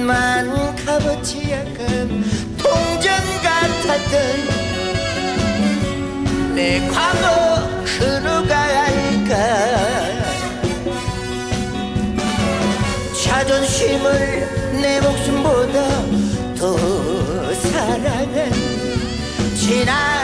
큰만 값어치 약간 동전 같았던 내 과거 흐르갈까? 자존심을 내 목숨보다 더 사랑한 지난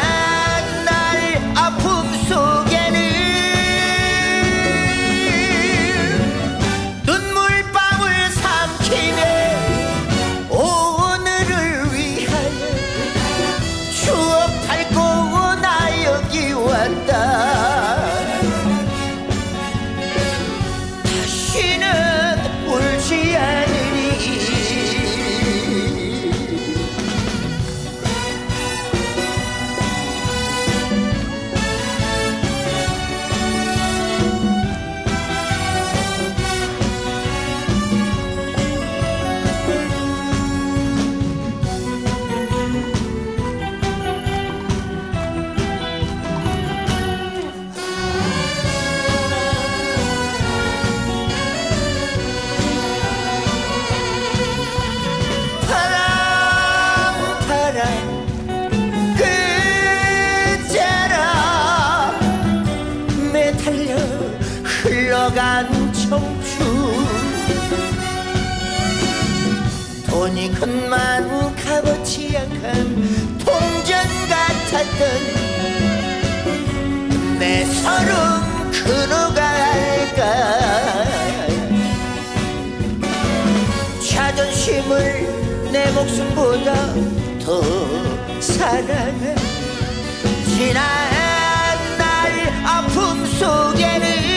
큰만 값어치 약한 동전 같았던 내 서름 그누갈까? 자존심을 내 목숨보다 더 사랑해. 지난 날 아픔 속에는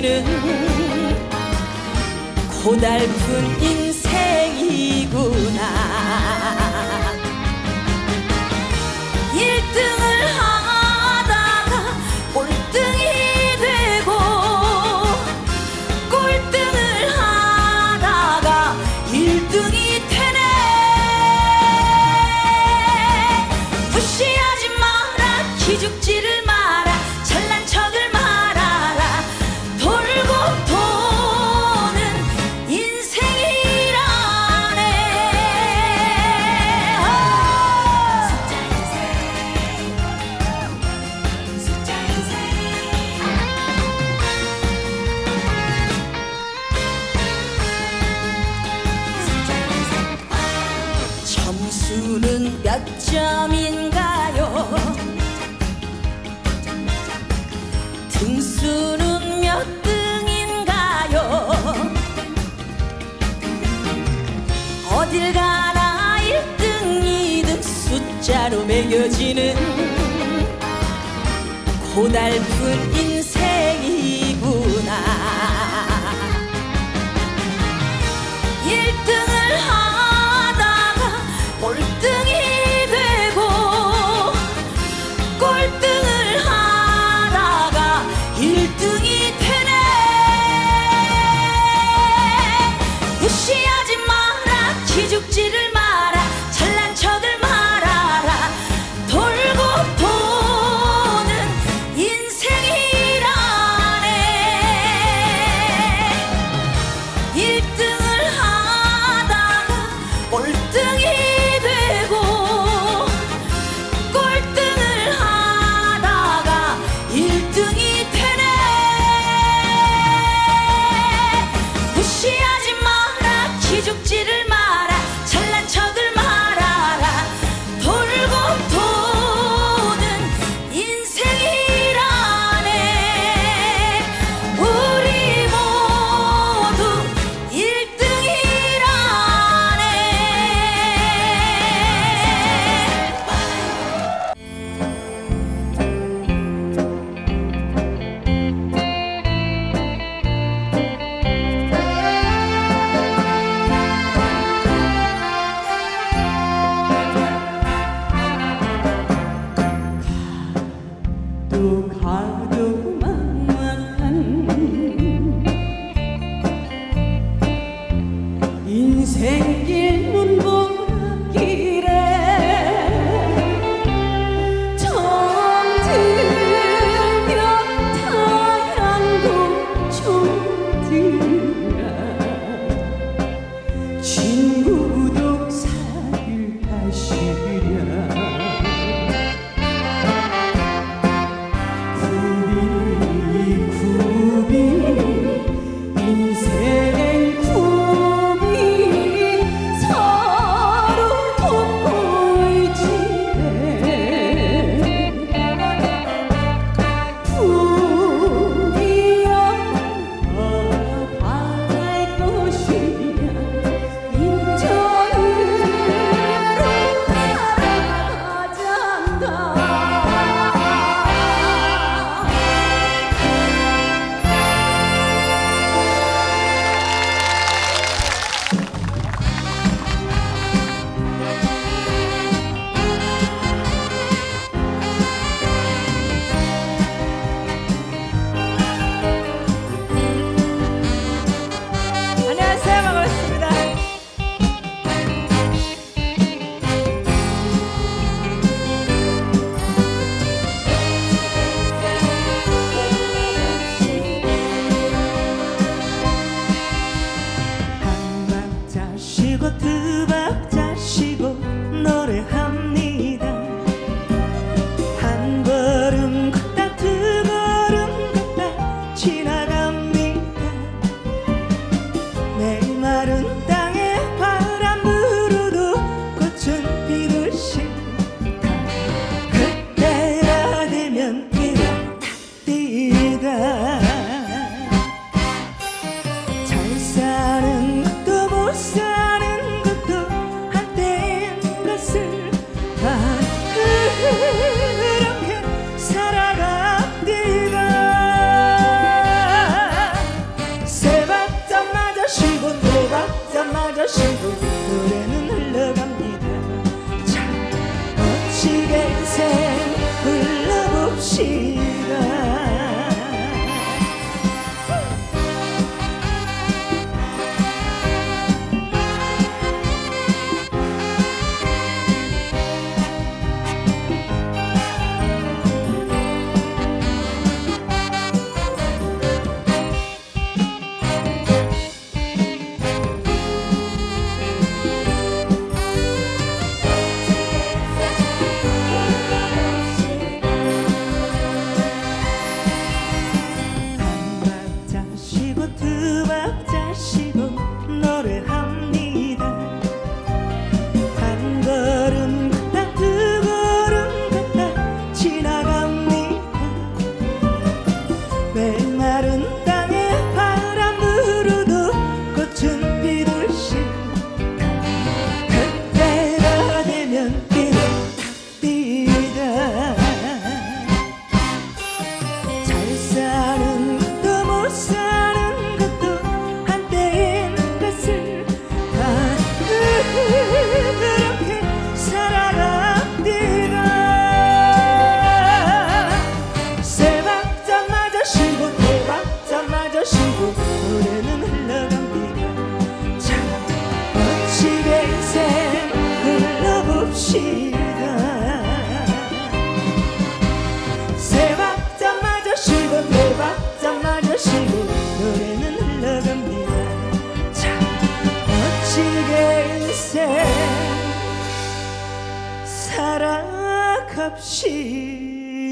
우리는 고달픈 인생이구나. 느껴지는 고달픈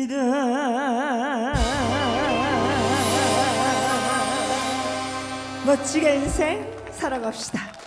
그런 멋지게 인생 살아갑시다.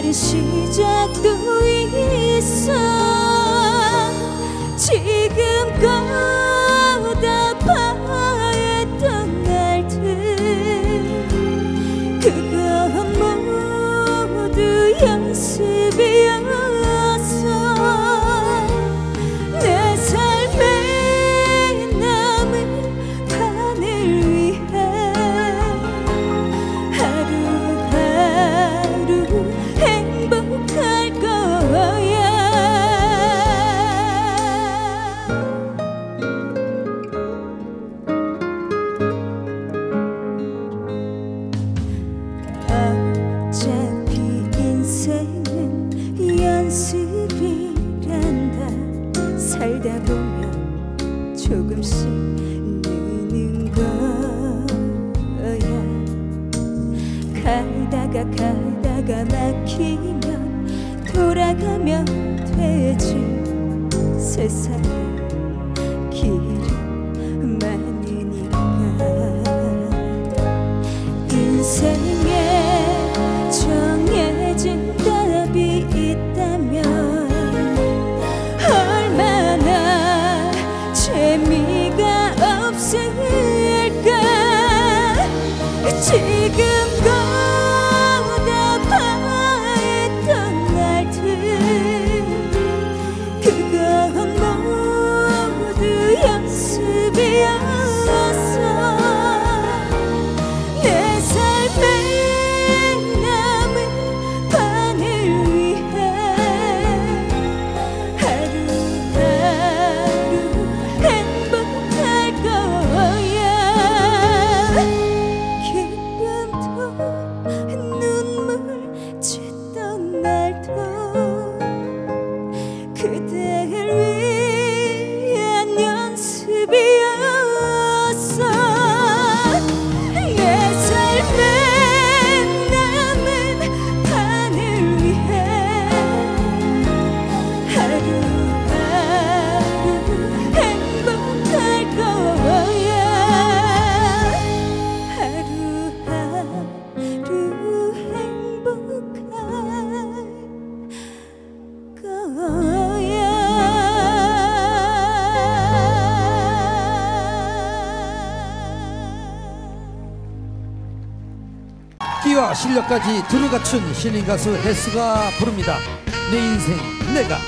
다른 시작도 있어. again. 둘을 갖춘 신인 가수 해수가 부릅니다. 내 인생 내가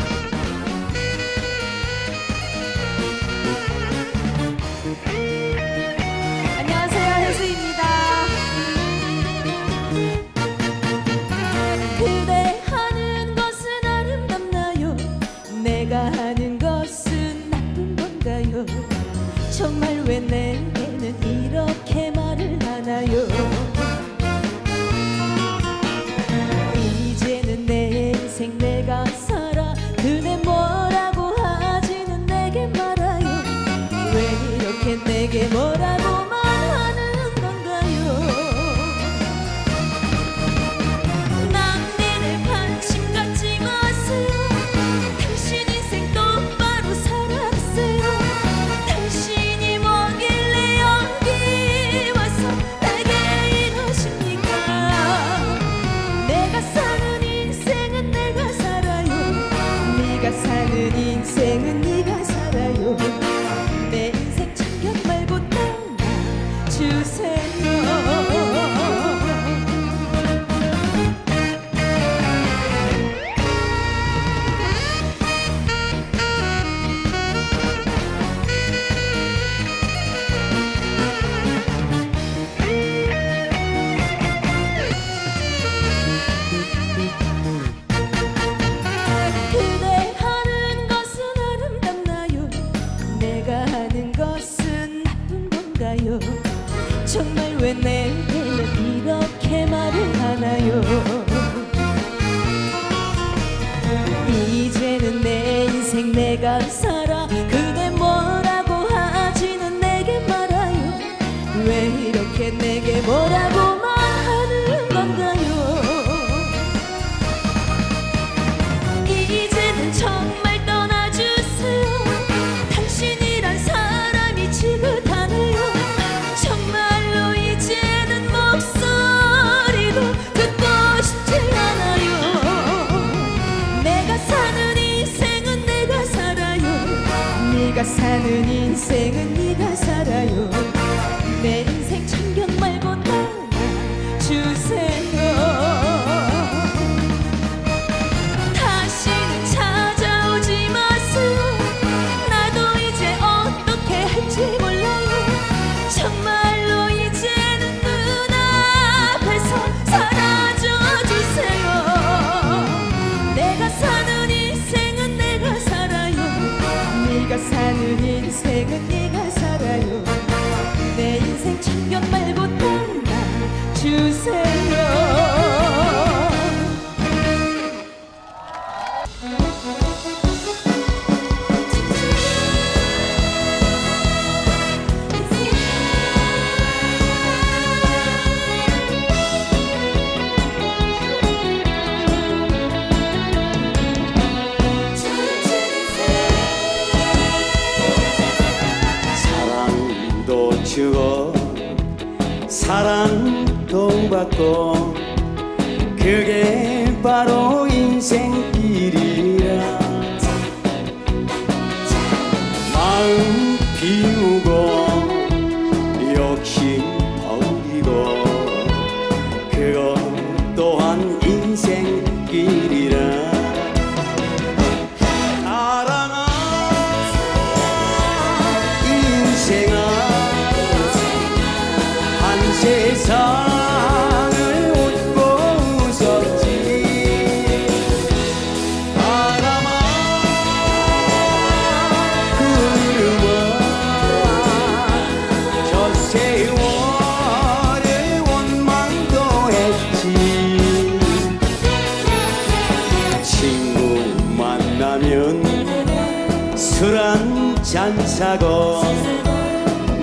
한잔 사고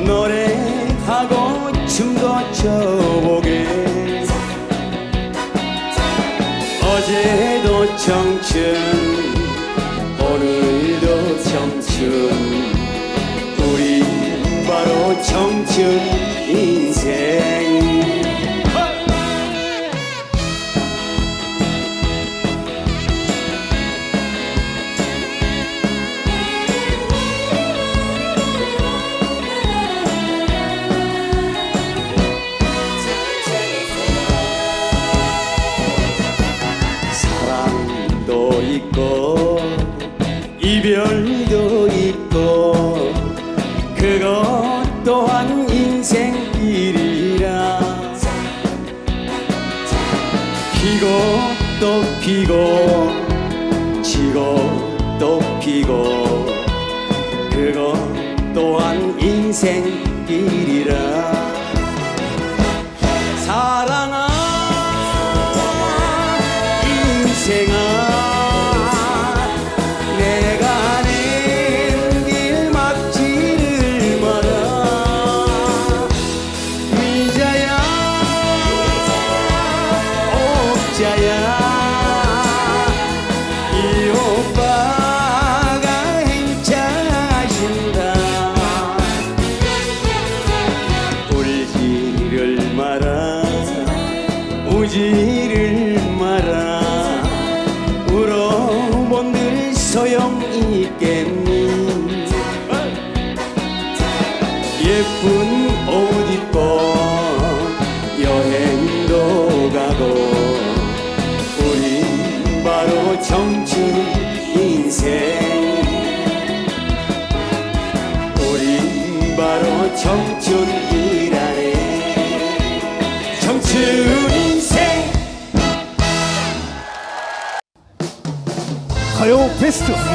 노래하고 춤도 춰보게. 어제도 청춘 오늘도 청춘. 우리 바로 청춘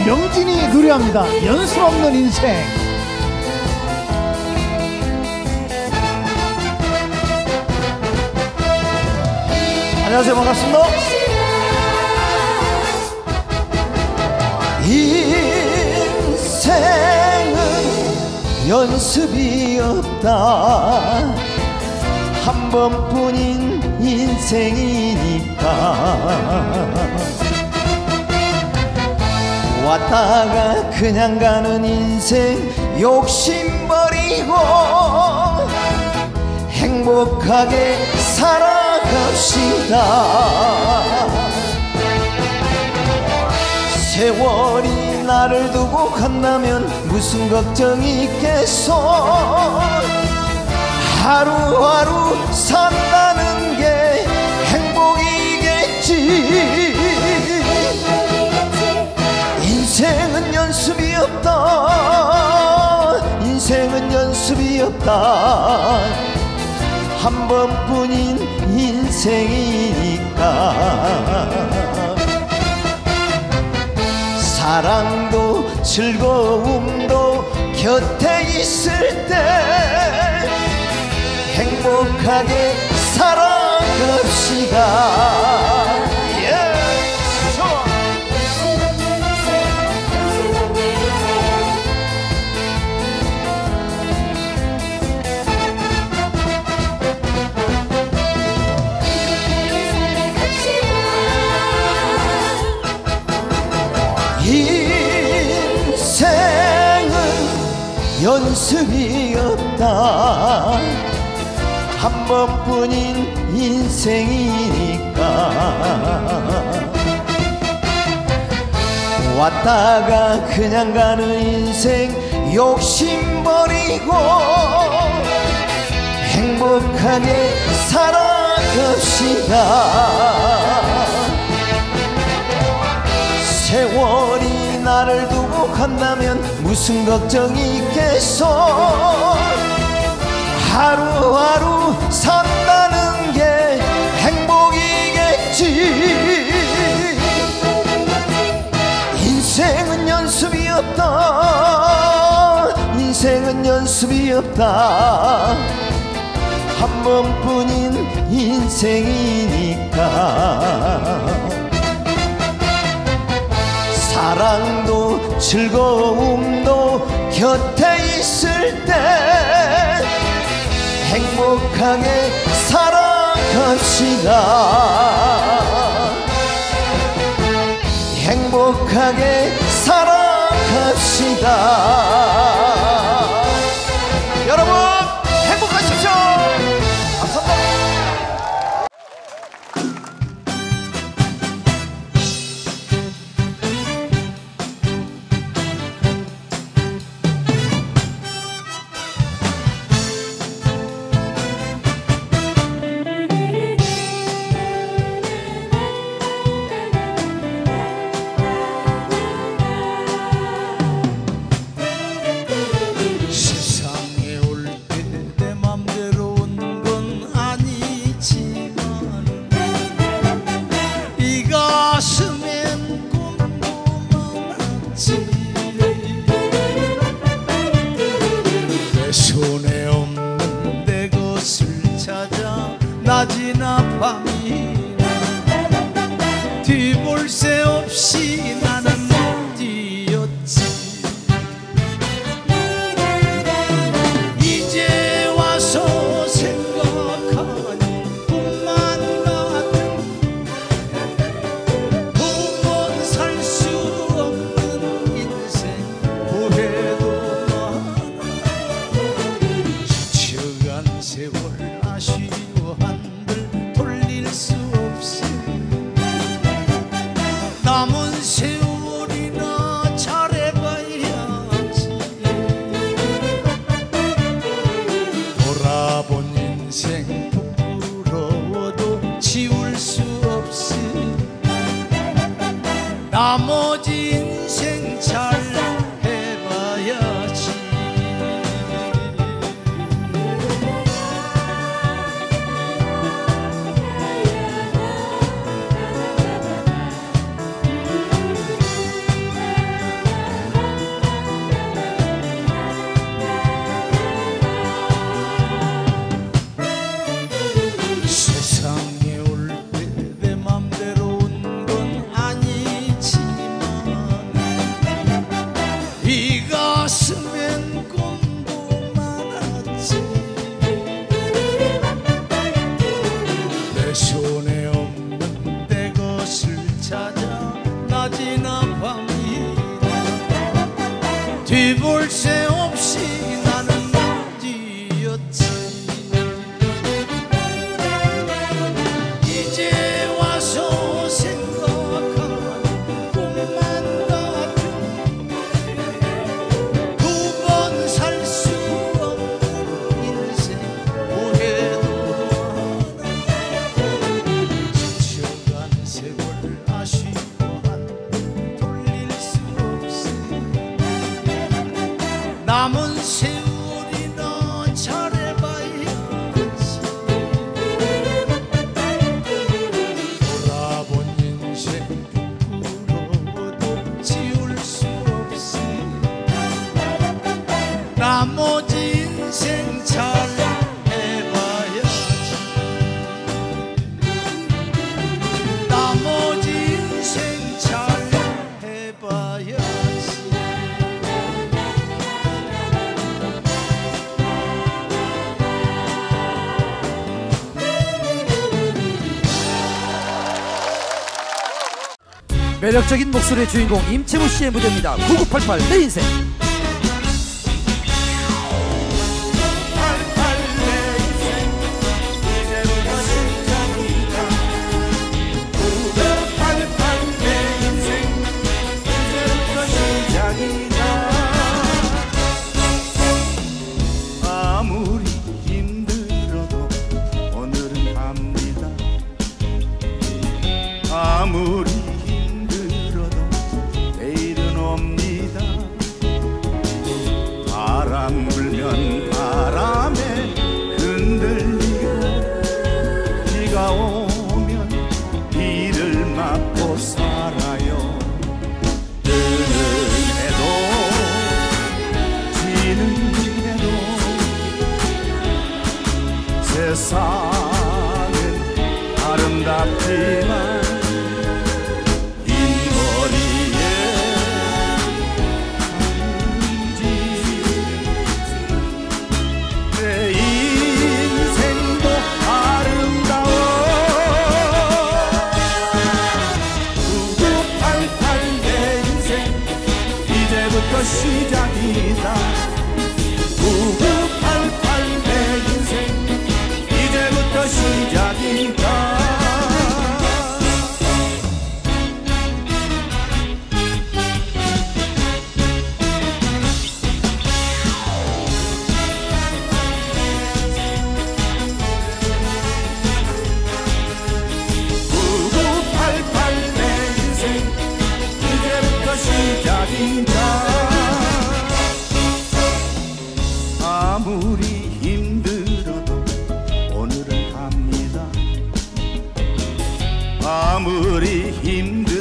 명진이 노래합니다. 연수 없는 인생. 안녕하세요. 반갑습니다. 인생은 연습이 없다. 한 번뿐인 인생이니까. 왔다가 그냥 가는 인생 욕심 버리고 행복하게 살아갑시다. 세월이 나를 두고 간다면 무슨 걱정이 있겠소? 하루하루 산다 없다. 한 번뿐인 인생이니까. 사랑도 즐거움도 곁에 있을 때 행복하게 살아갑시다 인생은 연습이 없다. 한 번뿐인 인생이니까. 왔다가 그냥 가는 인생 욕심 버리고 행복하게 살아갑시다 세월이 나를 두고 간다면 무슨 걱정이 있겠소? 하루하루 산다는 게 행복이겠지. 인생은 연습이 없다. 인생은 연습이 없다. 한 번뿐인 인생이니까 사랑도 즐거움도 곁에 있을 때 행복하게 살아갑시다. 행복하게 살아갑시다 você. 매력적인 목소리의 주인공 임채무 씨의 무대입니다. 9988 내 인생. yan 아무리 힘들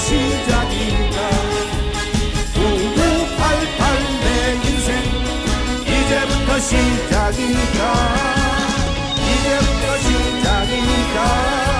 시작인가? 9988내 인생 이제부터 시작인가? 이제부터 시작인가?